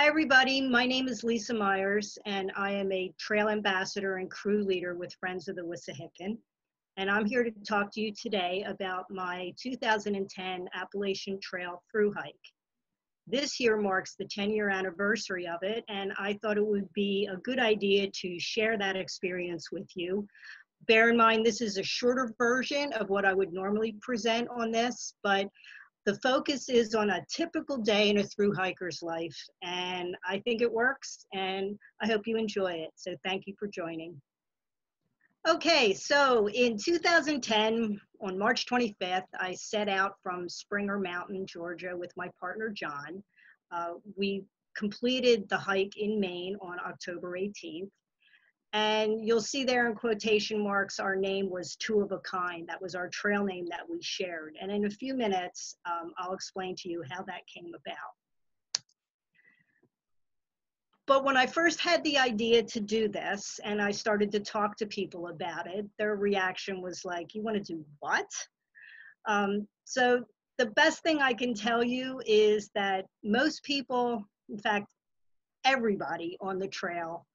Hi, everybody. My name is Lisa Myers, and I am a trail ambassador and crew leader with Friends of the Wissahickon. And I'm here to talk to you today about my 2010 Appalachian Trail through hike. This year marks the 10 year anniversary of it, and I thought it would be a good idea to share that experience with you. Bear in mind, this is a shorter version of what I would normally present on this, but the focus is on a typical day in a through hiker's life, and I think it works, and I hope you enjoy it. So thank you for joining. Okay, so in 2010, on March 25th, I set out from Springer Mountain, Georgia with my partner, John. Uh, we completed the hike in Maine on October 18th. And you'll see there in quotation marks, our name was Two of a Kind. That was our trail name that we shared. And in a few minutes, um, I'll explain to you how that came about. But when I first had the idea to do this and I started to talk to people about it, their reaction was like, You want to do what? Um, so the best thing I can tell you is that most people, in fact, everybody on the trail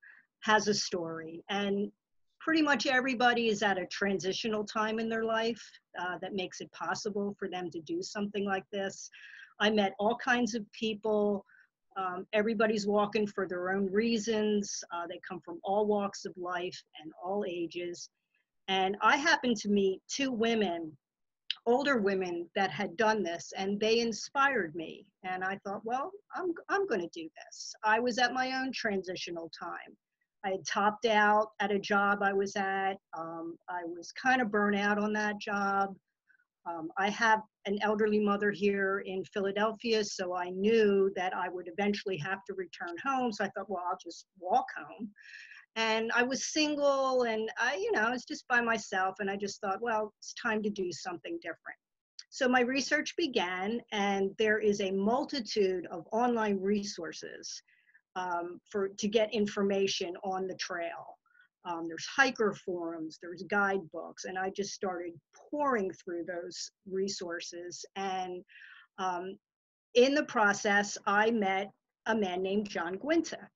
has a story and pretty much everybody is at a transitional time in their life uh, that makes it possible for them to do something like this. I met all kinds of people. Um, everybody's walking for their own reasons. Uh, they come from all walks of life and all ages. And I happened to meet two women, older women that had done this, and they inspired me. And I thought, well, I'm, I'm going to do this. I was at my own transitional time. I had topped out at a job I was at. Um, I was kind of burnt out on that job. Um, I have an elderly mother here in Philadelphia, so I knew that I would eventually have to return home. So I thought, well, I'll just walk home. And I was single and I, you know, I was just by myself. And I just thought, well, it's time to do something different. So my research began, and there is a multitude of online resources um, for to get information on the trail. Um, there's hiker forums, there's guidebooks, and I just started poring through those resources. And um, in the process, I met a man named John Guinta.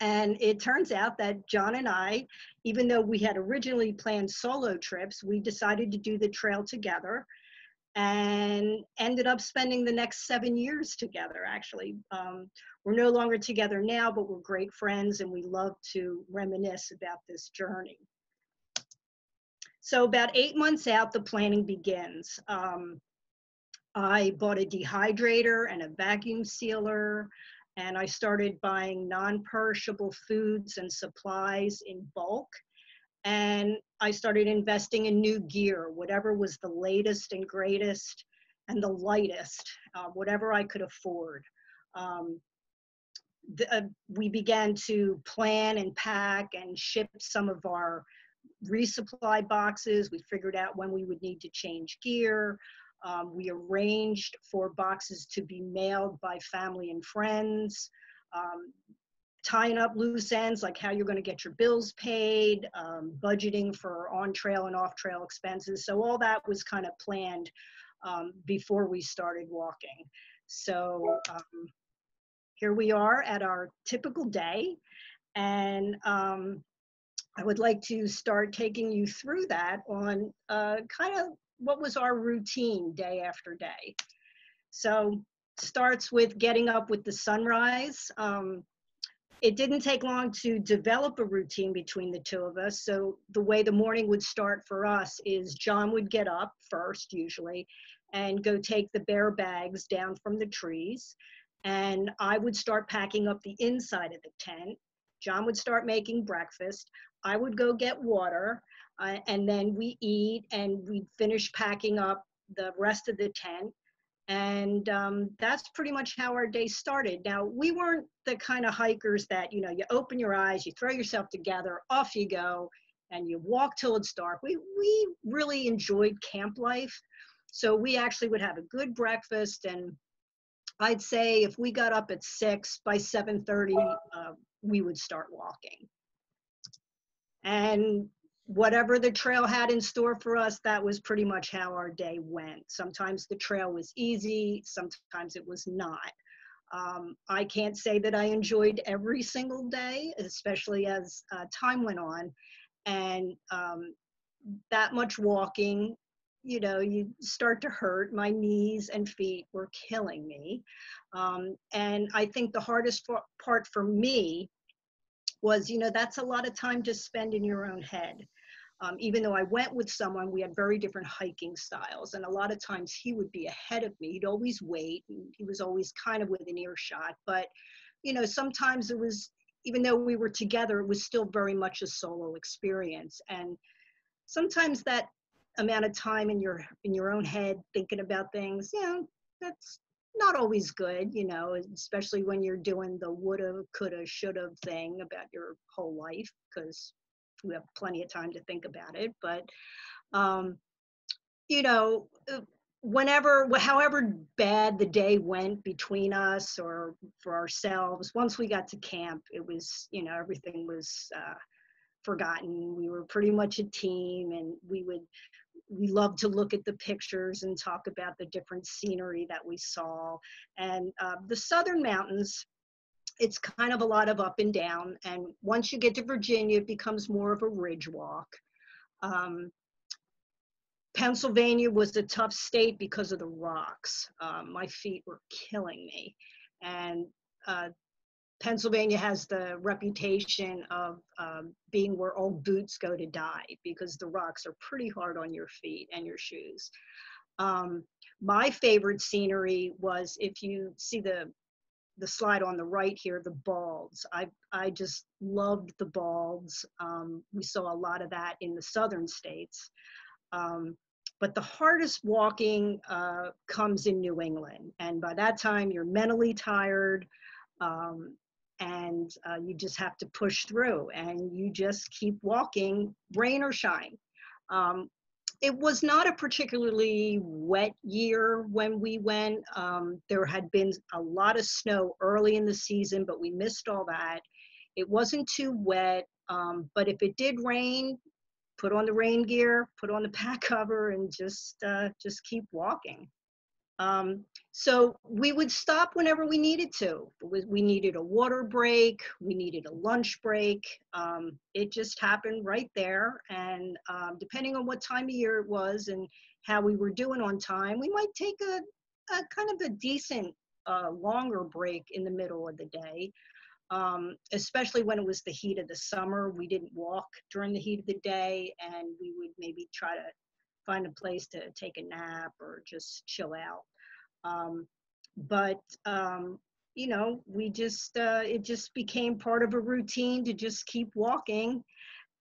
And it turns out that John and I, even though we had originally planned solo trips, we decided to do the trail together and ended up spending the next seven years together actually. Um, we're no longer together now but we're great friends and we love to reminisce about this journey. So about eight months out the planning begins. Um, i bought a dehydrator and a vacuum sealer and i started buying non-perishable foods and supplies in bulk and I started investing in new gear, whatever was the latest and greatest and the lightest, uh, whatever I could afford. Um, the, uh, we began to plan and pack and ship some of our resupply boxes. We figured out when we would need to change gear. Um, we arranged for boxes to be mailed by family and friends. Um, tying up loose ends like how you're going to get your bills paid, um, budgeting for on trail and off trail expenses. So all that was kind of planned um, before we started walking. So um, here we are at our typical day. And um, I would like to start taking you through that on uh, kind of what was our routine day after day. So starts with getting up with the sunrise. Um, it didn't take long to develop a routine between the two of us. So the way the morning would start for us is John would get up first, usually, and go take the bear bags down from the trees. And I would start packing up the inside of the tent. John would start making breakfast. I would go get water, uh, and then we eat and we'd finish packing up the rest of the tent and um, that's pretty much how our day started. Now we weren't the kind of hikers that you know you open your eyes you throw yourself together off you go and you walk till it's dark. We we really enjoyed camp life. So we actually would have a good breakfast and i'd say if we got up at 6 by 7.30 uh, we would start walking. And whatever the trail had in store for us, that was pretty much how our day went. Sometimes the trail was easy, sometimes it was not. Um, I can't say that I enjoyed every single day, especially as uh, time went on. And um, that much walking, you know, you start to hurt. My knees and feet were killing me. Um, and I think the hardest part for me was, you know, that's a lot of time to spend in your own head. Um, even though I went with someone, we had very different hiking styles. And a lot of times he would be ahead of me. He'd always wait. he was always kind of within earshot. But, you know, sometimes it was, even though we were together, it was still very much a solo experience. And sometimes that amount of time in your in your own head thinking about things, you know, that's not always good, you know, especially when you're doing the woulda, coulda, shoulda thing about your whole life, because we have plenty of time to think about it. But, um, you know, uh, whenever, however bad the day went between us or for ourselves, once we got to camp, it was, you know, everything was uh, forgotten. We were pretty much a team and we would, we loved to look at the pictures and talk about the different scenery that we saw. And uh, the Southern Mountains, it's kind of a lot of up and down. And once you get to Virginia, it becomes more of a ridge walk. Um, Pennsylvania was a tough state because of the rocks. Um, my feet were killing me. And uh, Pennsylvania has the reputation of um, being where old boots go to die because the rocks are pretty hard on your feet and your shoes. Um, my favorite scenery was if you see the the slide on the right here, the balds. I, I just loved the balds. Um, we saw a lot of that in the southern states. Um, but the hardest walking uh, comes in New England. And by that time, you're mentally tired um, and uh, you just have to push through and you just keep walking, rain or shine. Um, it was not a particularly wet year when we went. Um, there had been a lot of snow early in the season, but we missed all that. It wasn't too wet, um, but if it did rain, put on the rain gear, put on the pack cover, and just uh, just keep walking. Um, so we would stop whenever we needed to. We needed a water break, we needed a lunch break. Um, it just happened right there. And um, depending on what time of year it was and how we were doing on time, we might take a, a kind of a decent uh, longer break in the middle of the day. Um, especially when it was the heat of the summer, we didn't walk during the heat of the day and we would maybe try to find a place to take a nap or just chill out. Um, but um, you know, we just uh, it just became part of a routine to just keep walking.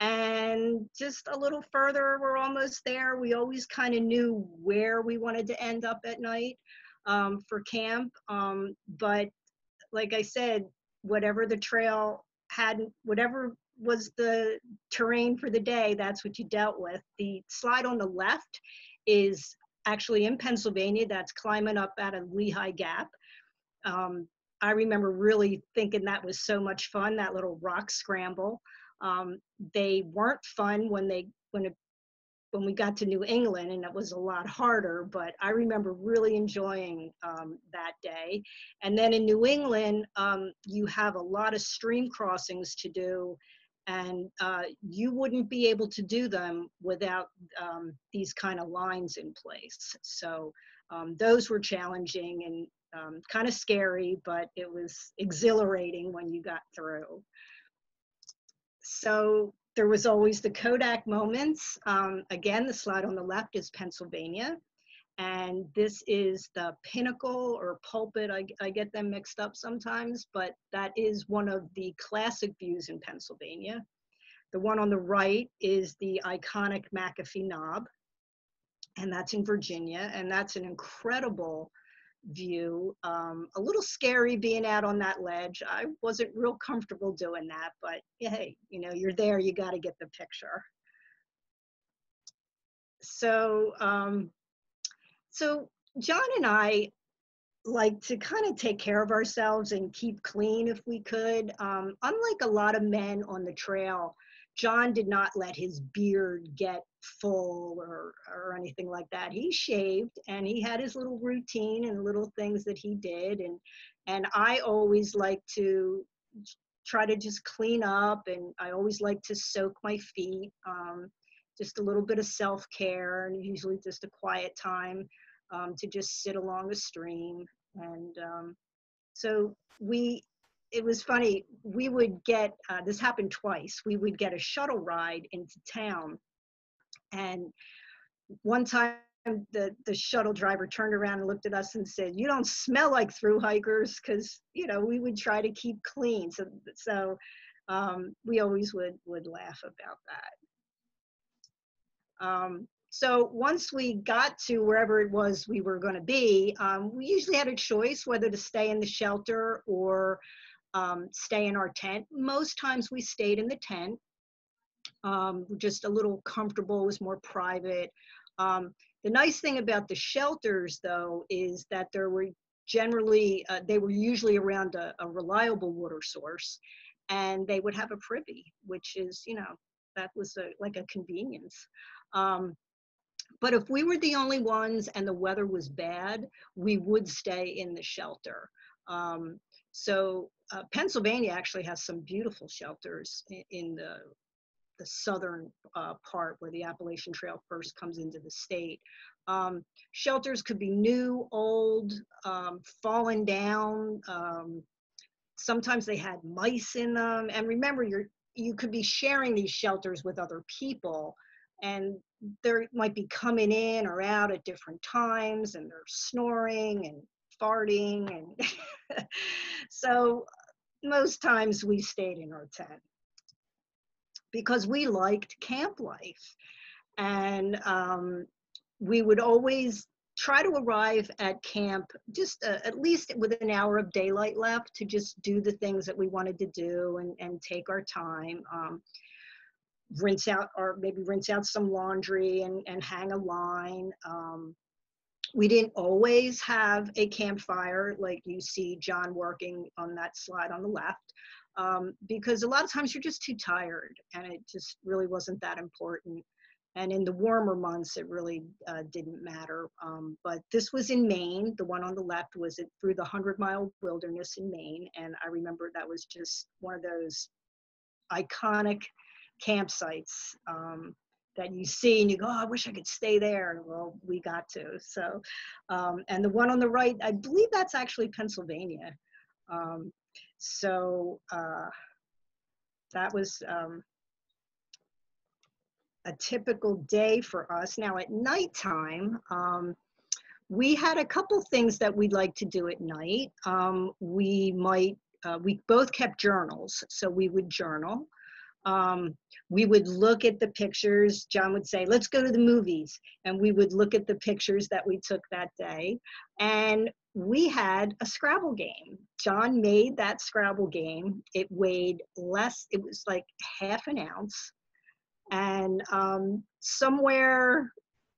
And just a little further, we're almost there. We always kind of knew where we wanted to end up at night um, for camp. Um, but like I said, whatever the trail had, whatever was the terrain for the day, that's what you dealt with. The slide on the left is actually in Pennsylvania that's climbing up out of Lehigh Gap. Um, I remember really thinking that was so much fun, that little rock scramble. Um, they weren't fun when they when it, when we got to New England, and it was a lot harder. But I remember really enjoying um, that day. And then in New England, um, you have a lot of stream crossings to do, and uh, you wouldn't be able to do them without um, these kind of lines in place. So um, those were challenging and um, kind of scary, but it was exhilarating when you got through. So there was always the Kodak moments. Um, again, the slide on the left is Pennsylvania. And this is the pinnacle or pulpit. I, I get them mixed up sometimes, but that is one of the classic views in Pennsylvania. The one on the right is the iconic McAfee Knob, and that's in Virginia, and that's an incredible view. Um, a little scary being out on that ledge. I wasn't real comfortable doing that, but hey, you know, you're there, you got to get the picture. So um, so John and I like to kind of take care of ourselves and keep clean if we could. Um, unlike a lot of men on the trail, John did not let his beard get full or, or anything like that. He shaved and he had his little routine and little things that he did. And, and I always like to try to just clean up and I always like to soak my feet. Um, just a little bit of self-care and usually just a quiet time um, to just sit along a stream. And um, so we, it was funny, we would get, uh, this happened twice, we would get a shuttle ride into town. And one time the, the shuttle driver turned around and looked at us and said, you don't smell like through hikers because, you know, we would try to keep clean. So, so um, we always would, would laugh about that. Um, so once we got to wherever it was we were going to be, um, we usually had a choice whether to stay in the shelter or um, stay in our tent. Most times we stayed in the tent, um, just a little comfortable, it was more private. Um, the nice thing about the shelters, though, is that there were generally, uh, they were usually around a, a, reliable water source and they would have a privy, which is, you know, that was a, like a convenience. Um, but if we were the only ones and the weather was bad, we would stay in the shelter. Um, so uh, Pennsylvania actually has some beautiful shelters in, in the the southern uh, part where the Appalachian Trail first comes into the state. Um, shelters could be new, old, um, fallen down. Um, sometimes they had mice in them. And remember, you're, you could be sharing these shelters with other people and they might be coming in or out at different times and they're snoring and farting. And so most times we stayed in our tent because we liked camp life. And um, we would always try to arrive at camp just uh, at least with an hour of daylight left to just do the things that we wanted to do and, and take our time. Um, rinse out or maybe rinse out some laundry and, and hang a line. Um, we didn't always have a campfire like you see John working on that slide on the left um, because a lot of times you're just too tired and it just really wasn't that important. And in the warmer months, it really uh, didn't matter. Um, but this was in Maine. The one on the left was it through the 100 mile wilderness in Maine. And I remember that was just one of those iconic campsites um, that you see and you go, oh, I wish I could stay there. Well, we got to. So, um, and the one on the right, I believe that's actually Pennsylvania. Um, so uh, that was um, a typical day for us. Now at nighttime, um, we had a couple things that we'd like to do at night. Um, we might, uh, we both kept journals, so we would journal. Um, we would look at the pictures. John would say, let's go to the movies. And we would look at the pictures that we took that day. And we had a Scrabble game. John made that Scrabble game. It weighed less, it was like half an ounce. And um, somewhere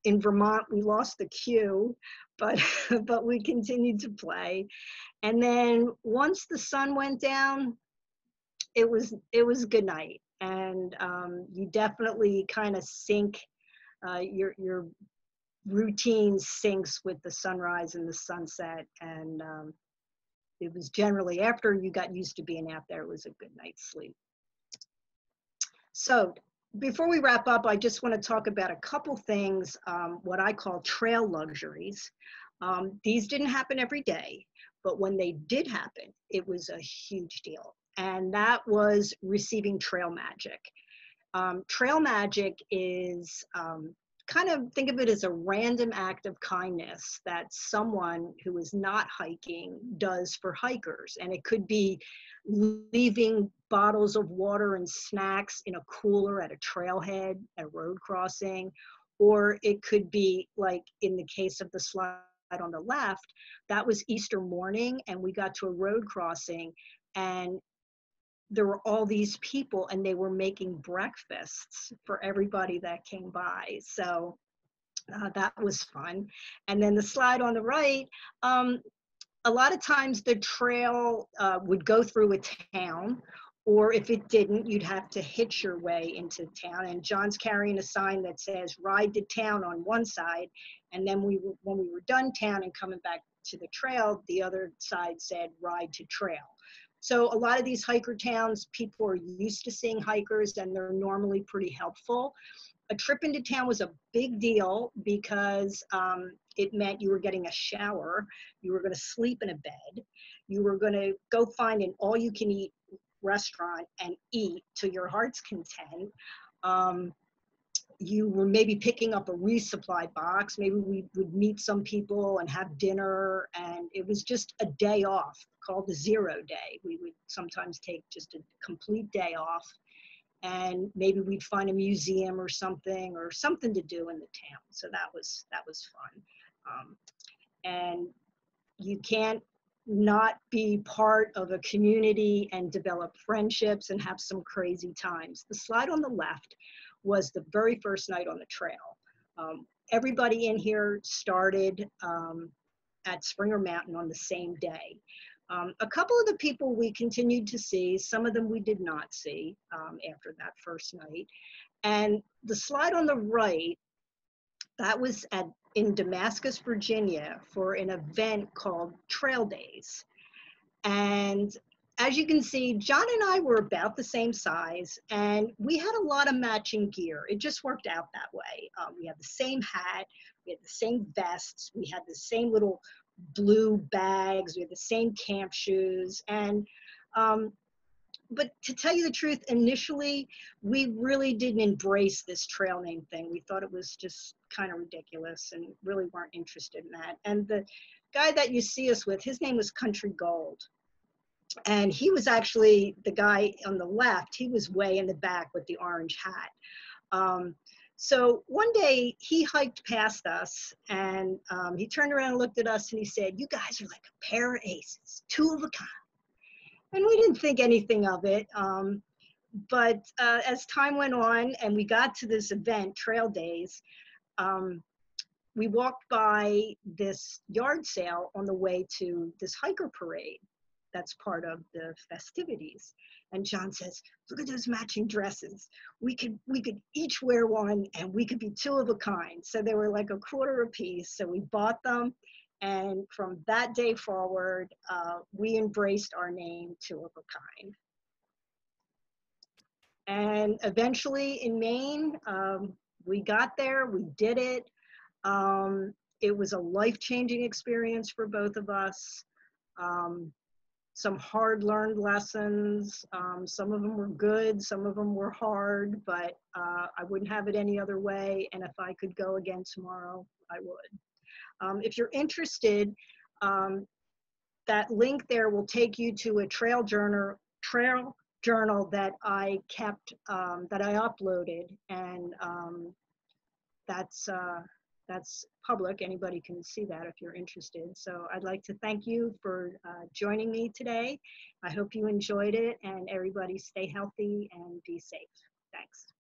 in Vermont, we lost the Q, but, but we continued to play. And then once the sun went down, it was, it was good night. And um, you definitely kind of sink uh, your, your routine syncs with the sunrise and the sunset. And um, it was generally after you got used to being out there, it was a good night's sleep. So before we wrap up, I just want to talk about a couple things, um, what I call trail luxuries. Um, these didn't happen every day, but when they did happen, it was a huge deal. And that was receiving trail magic. Um, trail magic is um, kind of think of it as a random act of kindness that someone who is not hiking does for hikers. And it could be leaving bottles of water and snacks in a cooler at a trailhead, at a road crossing, or it could be like in the case of the slide on the left, that was Easter morning and we got to a road crossing and there were all these people and they were making breakfasts for everybody that came by. So uh, that was fun. And then the slide on the right, um, a lot of times the trail uh, would go through a town or if it didn't, you'd have to hitch your way into town. And John's carrying a sign that says "Ride to Town" on one side, and then we, when we were done town and coming back to the trail, the other side said ride to trail. So a lot of these hiker towns, people are used to seeing hikers and they're normally pretty helpful. A trip into town was a big deal because um, it meant you were getting a shower, you were going to sleep in a bed, you were going to go find an all you can eat restaurant and eat to your heart's content. Um, you were maybe picking up a resupply box. Maybe we would meet some people and have dinner, and it was just a day off called the zero day. We would sometimes take just a complete day off, and maybe we'd find a museum or something or something to do in the town. So that was that was fun, um, and you can't not be part of a community and develop friendships and have some crazy times. The slide on the left was the very first night on the trail. Um, everybody in here started um, at Springer Mountain on the same day. Um, a couple of the people we continued to see, some of them we did not see um, after that first night. And the slide on the right, that was at in Damascus, Virginia for an event called Trail Days. And as you can see, John and I were about the same size and we had a lot of matching gear. It just worked out that way. Um, we had the same hat, we had the same vests, we had the same little blue bags, we had the same camp shoes. And, um, but to tell you the truth, initially, we really didn't embrace this trail name thing. We thought it was just kind of ridiculous and really weren't interested in that. And the guy that you see us with, his name was Country Gold and he was actually the guy on the left. He was way in the back with the orange hat. Um, so one day he hiked past us and um, he turned around and looked at us and he said you guys are like a pair of aces two of a kind. And we didn't think anything of it um, but uh, as time went on and we got to this event trail days um, we walked by this yard sale on the way to this hiker parade that's part of the festivities. And John says, look at those matching dresses. We could we could each wear one and we could be two of a kind. So they were like a quarter a piece. So we bought them. And from that day forward, uh, we embraced our name, two of a kind. And eventually in Maine, um, we got there, we did it. Um, it was a life-changing experience for both of us. Um, some hard learned lessons. Um, some of them were good, some of them were hard, but uh, I wouldn't have it any other way. And if I could go again tomorrow, I would. Um, if you're interested, um, that link there will take you to a trail journal, trail journal that I kept, um, that I uploaded. And um, that's, uh, that's public. Anybody can see that if you're interested. So I'd like to thank you for uh, joining me today. I hope you enjoyed it and everybody stay healthy and be safe. Thanks.